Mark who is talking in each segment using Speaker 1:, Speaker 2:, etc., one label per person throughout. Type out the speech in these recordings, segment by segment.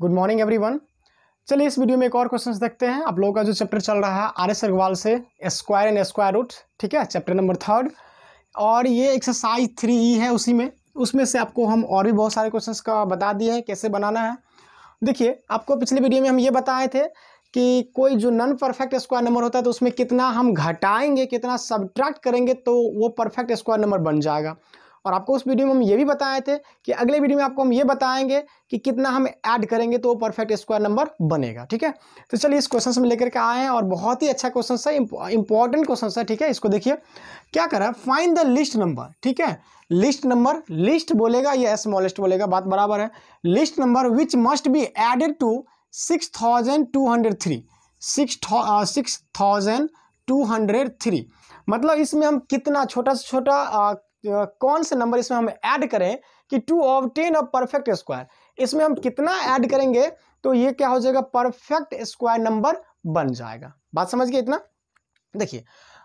Speaker 1: Good morning everyone चलिए इस video में एक और क्वेश्चन देखते हैं। आप लोगों का जो चैप्टर चल रहा है आर एस अग्रवाल से स्क्वायर एंड स्क्वायर रूट ठीक है? चैप्टर नंबर थर्ड और ये एक्सरसाइज थ्री ई है उसी में। उसमें से आपको हम और भी बहुत सारे क्वेश्चंस का बता दिए हैं, कैसे बनाना है। देखिए, आपको पिछले वीडियो में हम ये बताए थे कि कोई जो नॉन परफेक्ट स्क्वायर नंबर होता है तो उसमें कितना हम घटाएँगे, कितना सब्ट्रैक्ट करेंगे तो वो परफेक्ट स्क्वायर नंबर बन जाएगा। और आपको उस वीडियो में हम ये भी बताए थे कि अगले वीडियो में आपको हम ये बताएँगे कि कितना हम ऐड करेंगे तो वो परफेक्ट स्क्वायर नंबर बनेगा, ठीक है? तो चलिए इस क्वेश्चन में लेकर के आए हैं और बहुत ही अच्छा क्वेश्चन है इंपॉर्टेंट क्वेश्चन है, ठीक है? इसको देखिए। क्या करा? फाइंड द लिस्ट नंबर ठीक है? लिस्ट नंबर लिस्ट बोलेगा या स्मॉलेस्ट बोलेगा? बात बराबर है। Least number which must be added to six thousand two hundred three six six thousand two hundred three मतलब इसमें हम कितना छोटा से छोटा कौन से नंबर इसमें हम ऐड करें कि to obtain a perfect square? इसमें हम कितना ऐड करेंगे तो ये क्या हो जाएगा? परफेक्ट स्क्वायर नंबर बन जाएगा। बात समझ गए इतना? देखिए,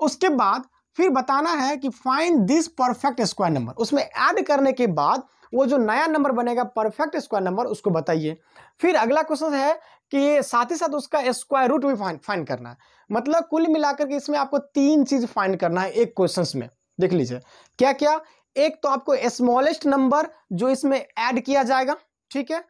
Speaker 1: उसके बाद फिर बताना है कि find this perfect square number उसमें ऐड करने के बाद वो जो नया नंबर बनेगा परफेक्ट स्क्वायर नंबर उसको बताइए। फिर अगला क्वेश्चन है कि साथ ही साथ उसका स्क्वायर रूट भी फाइंड करना है। मतलब कुल मिलाकर के इसमें आपको तीन चीज़ फाइंड करना है एक क्वेश्चन में। देख लीजिए। क्या क्या एक तो आपको स्मॉलेस्ट नंबर जो इसमें ऐड किया जाएगा, ठीक है?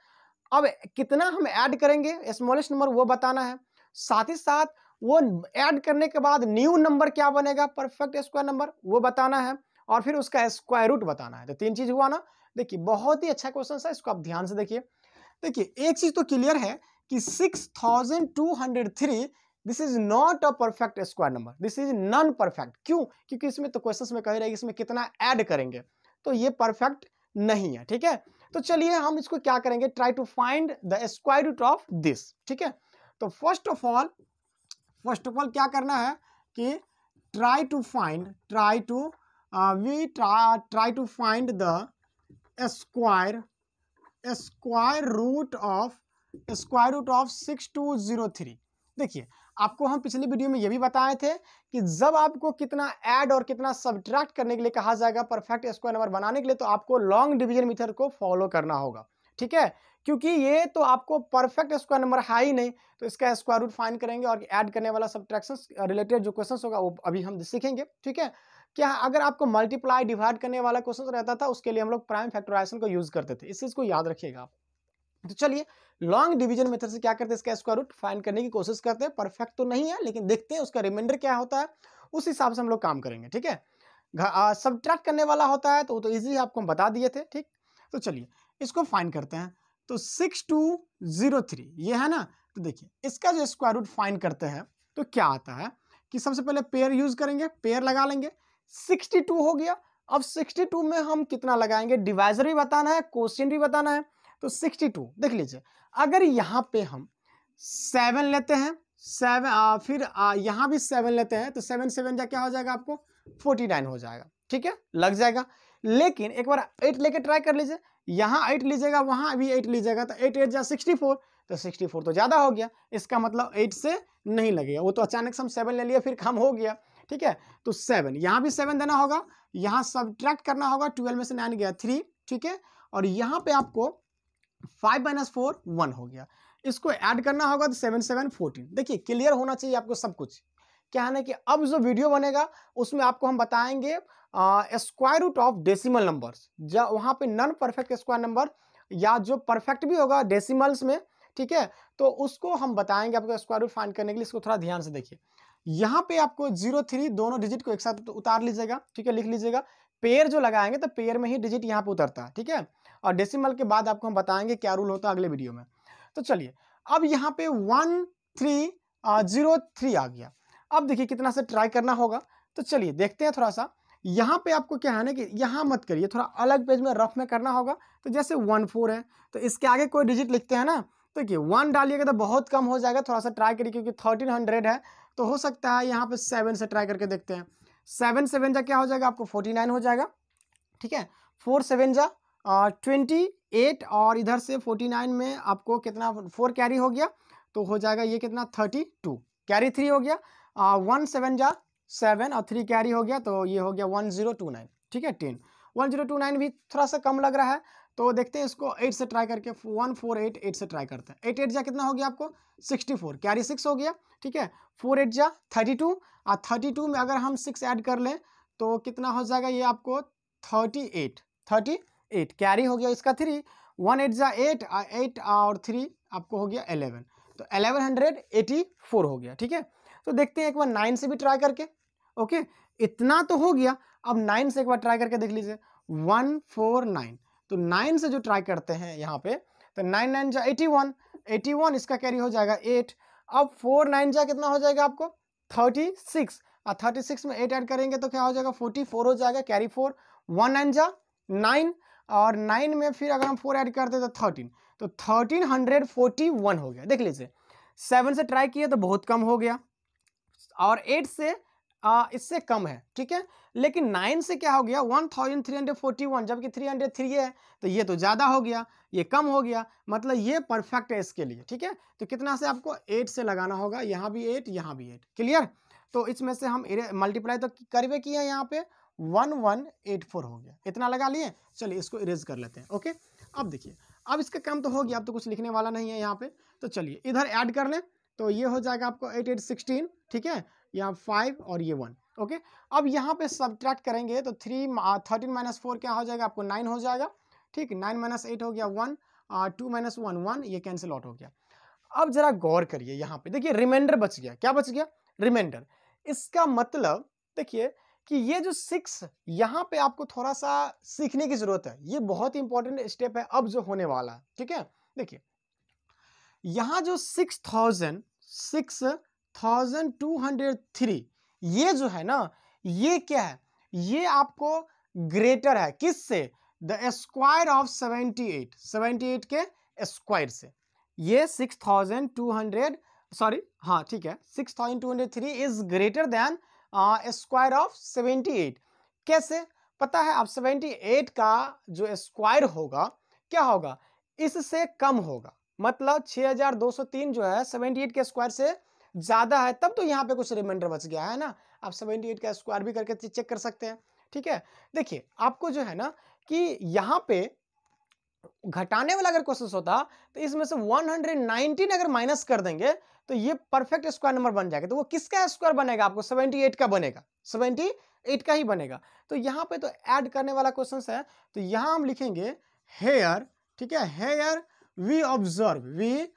Speaker 1: अब कितना हम ऐड करेंगे? स्मॉलेस्ट नंबर वो बताना है। साथ ही साथ वो ऐड करने के बाद न्यू नंबर क्या बनेगा? परफेक्ट स्क्वायर नंबर वो बताना है। और फिर उसका स्क्वायर रूट बताना है। तो तीन चीज़ हुआ ना? देखिए, बहुत ही अच्छा क्वेश्चन है इसको आप ध्यान से देखिए। देखिए, एक चीज़ तो क्लियर है कि six thousand two hundred three this is not a perfect square number this is non perfect क्यों? क्योंकि इसमें तो क्वेश्चन में कह रहे इसमें कितना ऐड करेंगे? तो ये परफेक्ट नहीं है, ठीक है? तो चलिए हम इसको क्या करेंगे? Try to find the square root of this ठीक है? तो first of all first of all क्या करना है कि try to find try to we try to find the square square root of square root of six two zero three देखिए, आपको हम पिछली वीडियो में ये भी बताए थे कि जब आपको कितना ऐड और कितना सब्ट्रैक्ट करने के लिए कहा जाएगा परफेक्ट स्क्वायर नंबर बनाने के लिए तो आपको लॉन्ग डिवीज़न मेथड को फॉलो करना होगा, ठीक है? क्योंकि ये तो आपको परफेक्ट स्क्वायर नंबर है ही नहीं तो इसका स्क्वायर रूट फाइंड करेंगे और ऐड करने वाला सब्ट्रैक्शन रिलेटेड जो क्वेश्चन होगा, वो अभी हम सीखेंगे, ठीक है? क्या अगर आपको मल्टीप्लाई डिवाइड करने वाला क्वेश्चन रहता था, उसके लिए हम लोग प्राइम फैक्टराइजेशन को यूज़ करते थे, इस चीज़ को याद रखिएगा आप। तो चलिए लॉन्ग डिवीज़न मेथड से क्या करते हैं इसका स्क्वायर रूट फाइंड करने की कोशिश करते हैं। परफेक्ट तो नहीं है, लेकिन देखते हैं उसका रिमाइंडर क्या होता है। उस हिसाब से हम लोग काम करेंगे, ठीक है? सब ट्रैक करने वाला होता है तो वो तो ईजी आपको हम बता दिए थे, ठीक? तो चलिए, इसको फाइंड करते हैं। तो सिक्स टू ज़ीरो थ्री ये है ना? तो देखिए, इसका जो स्क्वायर रूट फाइंड करते हैं तो क्या आता है कि सबसे पहले पेयर यूज़ करेंगे पेयर लगा लेंगे। सिक्सटी टू हो गया। अब सिक्सटी टू में हम कितना लगाएँगे? डिवाइजर भी बताना है क्वेश्चन भी बताना है। तो सिक्सटी टू देख लीजिए। अगर यहाँ पे हम सेवन लेते हैं सेवन फिर आ, यहाँ भी सेवन लेते हैं तो सेवन सेवन जा क्या हो जाएगा आपको? फोर्टी नाइन हो जाएगा ठीक है? लग जाएगा। लेकिन एक बार एट लेके ट्राई कर लीजिए। यहाँ एट लीजिएगा वहाँ भी एट लीजिएगा तो एट एट जा सिक्सटी फोर तो सिक्सटी फोर तो ज़्यादा हो गया। इसका मतलब एट से नहीं लगेगा। वो तो अचानक से हम सेवन ले लिया फिर कम हो गया ठीक है? तो सेवन यहाँ भी सेवन देना होगा। यहाँ सब करना होगा ट्वेल्व में से नाइन गया थ्री ठीक है? और यहाँ पे आपको फाइव माइनस फोर, वन हो गया। इसको ऐड करना होगा तो सेवन सेवन, फोर्टीन। देखिए, क्लियर होना चाहिए आपको सब कुछ। क्या है ना कि अब जो वीडियो बनेगा, उसमें आपको हम बताएँगे square root of decimal numbers जब वहाँ पे नॉन परफेक्ट स्क्वायर नंबर या जो परफेक्ट भी होगा डेसिमल्स में, ठीक है? तो उसको हम बताएँगे आपको स्क्वायर रूट फाइंड करने के लिए, इसको थोड़ा ध्यान से देखिए। यहाँ पे आपको ज़ीरो थ्री दोनों डिजिट को एक साथ उतार लीजिएगा, ठीक है? लिख लीजिएगा। पेयर जो लगाएँगे तो पेयर में ही डिजिट यहाँ पे उतरता है ठीक है? और डेसिमल के बाद आपको हम बताएँगे क्या रूल होता है अगले वीडियो में। तो चलिए, अब यहाँ पे वन थ्री ज़ीरो थ्री आ गया। अब देखिए कितना से ट्राई करना होगा। तो चलिए देखते हैं थोड़ा सा। यहाँ पे आपको क्या है ना कि यहाँ मत करिए, थोड़ा अलग पेज में रफ में करना होगा। तो जैसे वन फोर है तो इसके आगे कोई डिजिट लिखते हैं ना तो देखिए वन डालिएगा तो बहुत कम हो जाएगा, थोड़ा सा ट्राई करिए क्योंकि थर्टीन हंड्रेड है तो हो सकता है यहाँ पे सेवन से ट्राई करके देखते हैं। सेवन सेवन जा क्या हो जाएगा? आपको फोर्टी नाइन हो जाएगा। ठीक है? फोर सेवन जा ट्वेंटी एट और इधर से फोर्टी नाइन में आपको कितना फोर कैरी हो गया तो हो जाएगा ये कितना थर्टी टू। कैरी थ्री हो गया वन सेवन जा सेवन और थ्री कैरी हो गया तो ये हो गया वन ज़ीरो टू नाइन। ठीक है, ten. One zero two nine भी थोड़ा सा कम लग रहा है तो देखते हैं इसको एट से ट्राई करके, वन फोर एट एट से ट्राई करते हैं। एट एट जा कितना हो गया आपको? Sixty four. कैरी सिक्स हो गया, ठीक है, फोर एट जा थर्टी टू, और थर्टी टू में अगर हम सिक्स ऐड कर लें तो कितना हो जाएगा ये आपको? Thirty eight. Thirty eight, carry हो गया इसका थ्री वन एट जा एट एट और थ्री आपको हो गया एलेवन तो एलेवन हंड्रेड एटी फोर हो गया, ठीक है? तो देखते हैं एक बार नाइन से भी ट्राई करके ओके इतना तो हो गया, अब नाइन से एक बार ट्राई करके देख लीजिए। वन फोर नाइन तो नाइन से जो ट्राई करते हैं यहाँ पे तो नाइन नाइन जा एटी वन एटी वन इसका कैरी हो जाएगा एट अब फोर नाइन जा कितना हो जाएगा आपको? थर्टी सिक्स और थर्टी सिक्स में एट ऐड करेंगे तो क्या हो जाएगा? फोर्टी फोर हो जाएगा कैरी फोर वन नाइन जा नाइन और नाइन में फिर अगर हम फोर ऐड करते हैं तो थर्टीन तो थर्टीन हंड्रेड फोर्टी वन हो गया। देख लीजिए सेवन से ट्राई किए तो बहुत कम हो गया और एट से आ, इससे कम है ठीक है? लेकिन नाइन से क्या हो गया? One thousand three hundred forty one जबकि थ्री हंड्रेड थ्री है तो ये तो ज़्यादा हो गया ये कम हो गया मतलब ये परफेक्ट है इसके लिए ठीक है? तो कितना से आपको एट से लगाना होगा? यहाँ भी एट यहाँ भी एट क्लियर तो इसमें से हम मल्टीप्लाई तो करवे किए हैं यहाँ पे वन वन एट फोर हो गया। इतना लगा लिए, चलिए इसको इरेज कर लेते हैं। ओके अब देखिए, अब इसका काम तो हो गया, अब तो कुछ लिखने वाला नहीं है यहाँ पे। तो चलिए, इधर ऐड कर लें तो ये हो जाएगा आपको एट एट सिक्सटीन, ठीक है? यहाँ फाइव और ये वन ओके अब यहाँ पे सब्ट्रैक्ट करेंगे तो थ्री थर्टीन माइनस फोर क्या हो जाएगा? आपको नाइन हो जाएगा, ठीक? नाइन माइनस एट हो गया one two minus one one ये कैंसिल आउट हो गया। अब जरा गौर करिए यहाँ पे। देखिए रिमाइंडर बच गया। क्या बच गया? रिमाइंडर इसका मतलब देखिए कि ये जो सिक्स, यहाँ पे आपको थोड़ा सा सीखने की ज़रूरत है। ये बहुत ही इंपॉर्टेंट स्टेप है अब जो होने वाला है, ठीक है? देखिए, यहाँ जो six thousand six thousand two hundred three, ये जो है ना, ये क्या है? ये आपको ग्रेटर है। किससे? The square of seventy eight seventy eight के स्क्वायर से। ये six thousand two hundred, sorry हाँ ठीक है, six thousand two hundred three is greater than square of seventy eight कैसे? पता है, अब सेवेंटी एट का जो स्क्वायर होगा, क्या होगा? इससे कम होगा। मतलब 6203 जो है 78 के स्क्वायर से ज़्यादा है, तब तो यहाँ पे कुछ रिमाइंडर बच गया, है ना? आप 78 का स्क्वायर भी करके चेक कर सकते हैं, ठीक है? देखिए, आपको जो है ना कि यहाँ पे घटाने वाला अगर क्वेश्चन होता तो इसमें से 119 अगर माइनस कर देंगे तो ये परफेक्ट स्क्वायर नंबर बन जाएगा। तो वो किसका स्क्वायर बनेगा आपको? 78 का बनेगा। 78 का ही बनेगा। तो यहाँ पे तो ऐड करने वाला क्वेश्चन है। तो यहाँ हम लिखेंगे हेयर ठीक है here we observe we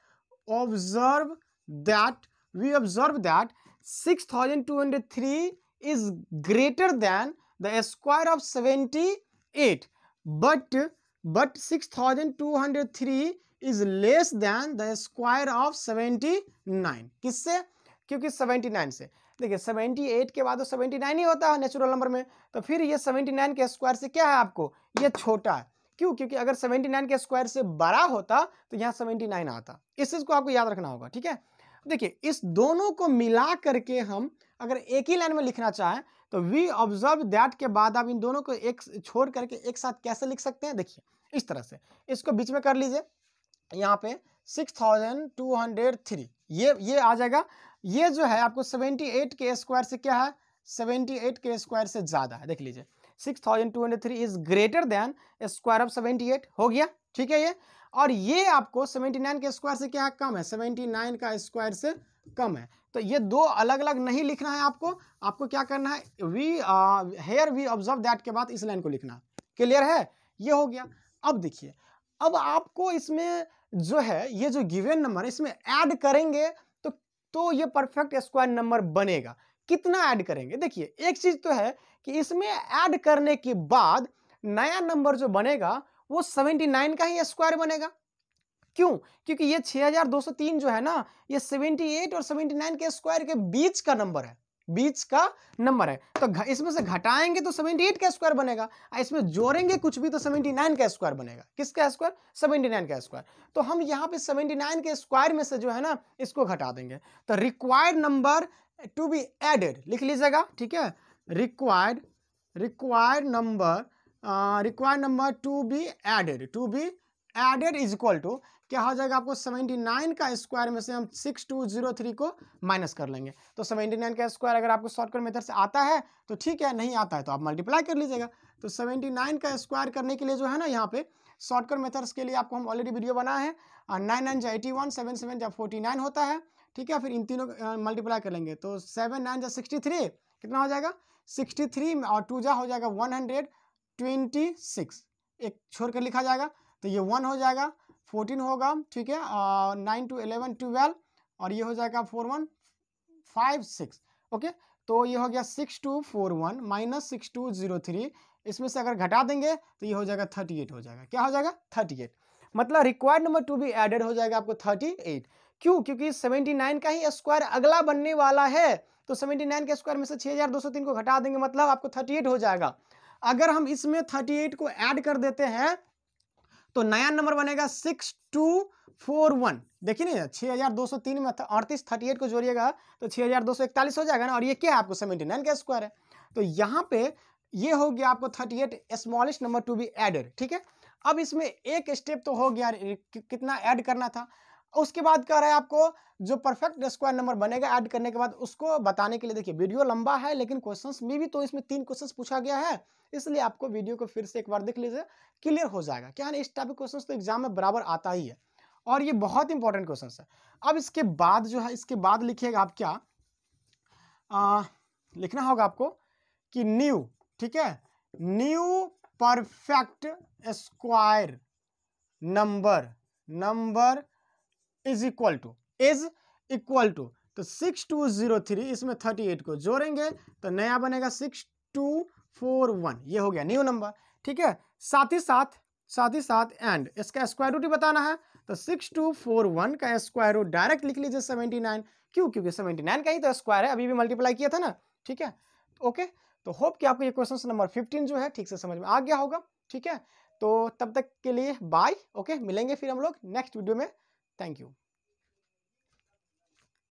Speaker 1: observe that we observe that 6203 is greater than the square of 78 but but 6203 is less than the square of 79 किससे? क्योंकि 79 से। देखिए 78 के बाद तो 79 ही होता है नेचुरल नंबर में। तो फिर ये 79 के स्क्वायर से क्या है आपको? ये छोटा है। क्यों? क्योंकि अगर 79 के स्क्वायर से बड़ा होता तो यहाँ 79 आता। इस चीज़ को आपको याद रखना होगा, ठीक है? देखिए, इस दोनों को मिला करके हम अगर एक ही लाइन में लिखना चाहें तो वी ऑब्ज़र्व दैट के बाद आप इन दोनों को एक छोड़ करके एक साथ कैसे लिख सकते हैं? देखिए, इस तरह से। इसको बीच में कर लीजिए। यहाँ पे six thousand two hundred three ये ये आ जाएगा। ये जो है आपको सेवेंटी एट के स्क्वायर से क्या है? सेवेंटी एट के स्क्वायर से ज़्यादा है। देख लीजिए। Six thousand two hundred three is greater than square of seventy eight हो गया? ठीक है ये? और ये आपको 79 के स्क्वायर से क्या कम है। 79 का स्क्वायर से कम है। तो ये दो अलग अलग नहीं लिखना है आपको। आपको क्या करना है? We here we observe that के बाद इस लाइन को लिखना। क्लियर है? ये हो गया। अब देखिए। अब आपको इसमें जो है, ये जो गिवन नंबर इसमें ऐड करेंगे तो तो ये परफेक्ट स्क्वायर नंबर बनेगा। कितना ऐड करेंगे? देखिए, एक चीज़ तो है कि इसमें ऐड करने के बाद नया नंबर जो बनेगा वो 79 का ही स्क्वायर बनेगा। क्यों? क्योंकि ये 6203 जो है ना, ये 78 और 79 के स्क्वायर के बीच का नंबर है। बीच का नंबर है। तो इसमें से घटाएँगे तो 78 का स्क्वायर बनेगा इसमें जोड़ेंगे कुछ भी तो 79 का स्क्वायर बनेगा। किसका स्क्वायर? 79 का स्क्वायर। तो हम यहाँ पे 79 के स्क्वायर में से जो है ना, इसको घटा देंगे। तो required number to be added लिख लीजिएगा, ठीक है? Required required number required number to be added to be added is equal to क्या हो जाएगा आपको 79 का स्क्वायर में से हम 6203 को माइनस कर लेंगे। तो 79 का स्क्वायर अगर आपको शॉर्टकट मेथड से आता है तो ठीक है, नहीं आता है तो आप मल्टीप्लाई कर लीजिएगा। तो 79 का स्क्वायर करने के लिए जो है ना, यहाँ पे शॉर्टकट मेथड्स के लिए आपको हम ऑलरेडी वीडियो बनाए हैं। नाइन नाइन जा एटी वन सेवन सेवन जा फोर्टी नाइन होता है, ठीक है, फिर इन तीनों मल्टीप्लाई कर लेंगे। तो सेवन नाइन जा सिक्सटी थ्री कितना हो जाएगा? सिक्सटी थ्री और टू जा हो जाएगा वन हंड्रेड ट्वेंटी सिक्स, एक छोड़ कर लिखा जाएगा तो ये वन हो जाएगा, फोर्टीन होगा, ठीक है नाइन टू एलेवन ट्वेल्व, और ये हो जाएगा four one, five six, okay तो ये हो गया six two four one, minus six two zero three, इसमें से अगर घटा देंगे तो ये हो जाएगा थर्टी एट हो जाएगा, क्या हो जाएगा? थर्टी एट मतलब required number to be added हो जाएगा आपको थर्टी एट, क्यों? क्योंकि सेवेंटी नाइन का ही स्क्वायर अगला बनने वाला है तो सेवेंटी नाइन के स्क्वायर में से छः हज़ार दो सौ तीन को घटा देंगे मतलब आपको थर्टी एट हो जाएगा अगर हम इसमें थर्टी एट को ऐड कर देते हैं तो नया नंबर बनेगा सिक्स टू फोर वन देखिए ना छः हज़ार दो सौ तीन में अड़तीस थर्टी एट को जोड़िएगा तो छः हज़ार दो सौ इकतालीस हो जाएगा ना, और ये क्या है आपको सेवेंटी नाइन का स्क्वायर है। तो यहाँ पे ये हो गया आपको thirty eight smallest number to be added ठीक है? अब इसमें एक स्टेप तो हो गया कितना ऐड करना था? उसके बाद कह रहा है आपको? जो परफेक्ट स्क्वायर नंबर बनेगा ऐड करने के बाद उसको बताने के लिए देखिए वीडियो लंबा है लेकिन क्वेश्चंस में भी तो इसमें तीन क्वेश्चंस पूछा गया है। इसलिए आपको वीडियो को फिर से एक बार देख लीजिए क्लियर हो जाएगा। क्या इस टाइप के क्वेश्चन तो एग्ज़ाम में बराबर आता ही है। और ये बहुत इंपॉर्टेंट क्वेश्चन है। अब इसके बाद जो है इसके बाद लिखिएगा आप क्या? आ, लिखना होगा आपको कि न्यू ठीक है? New perfect square number number is equal to is equal to तो सिक्स टू ज़ीरो थ्री इसमें थर्टी एट को जोड़ेंगे तो नया बनेगा सिक्स टू फोर वन ये हो गया न्यू नंबर ठीक है? साथ ही साथ साथ ही साथ एंड इसका स्क्वायर रूट ही बताना है तो सिक्स टू फोर वन का स्क्वायर रूट डायरेक्ट लिख लीजिए सेवेंटी नाइन क्यों? क्योंकि सेवेंटी नाइन का ही तो स्क्वायर है, अभी भी मल्टीप्लाई किया था ना, ठीक है? ओके तो होप कि आपको ये क्वेश्चन नंबर फिफ्टीन जो है, ठीक से समझ में आ गया होगा, ठीक है? तो तब तक के लिए बाय ओके मिलेंगे फिर हम लोग नेक्स्ट वीडियो में। Thank you